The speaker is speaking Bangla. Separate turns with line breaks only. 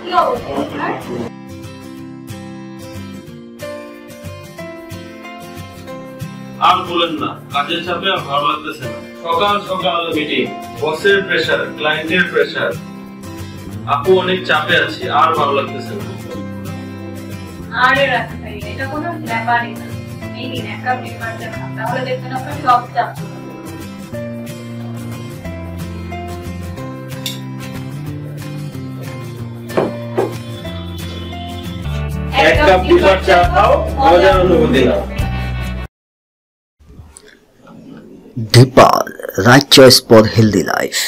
কি অবস্থা আপনার
আর বলেন না কাজের চাপে আর ভালো লাগতেছে না। সকাল সকাল মিটিং বসের প্রেসার ক্লায়েন্টের প্রেসার আপু অনেক চাপে আছি আর ভালো লাগতেছে না।
আরে রাখা ভাই এটা কোনো ব্যাপারই না। এই দিন একটা পেপারটা খান তাহলে দেখবেন আপনার সব চাপ।
এক কাপ বিপার চা খাও মজার অনুভূতি নাও
Dipal, right choice for healthy life.